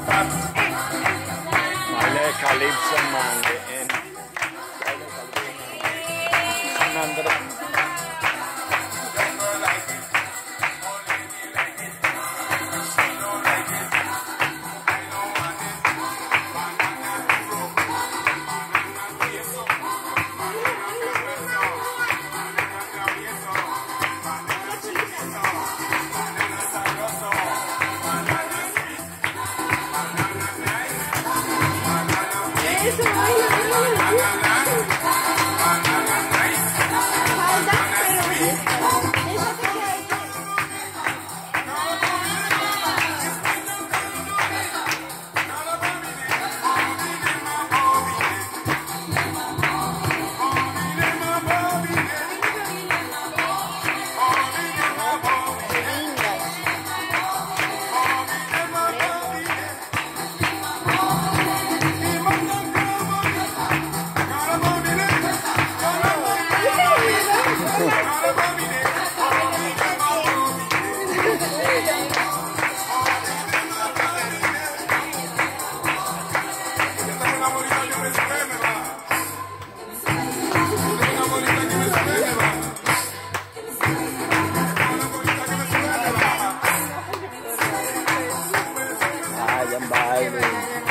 Male Khalib Salman and Anandra. Give.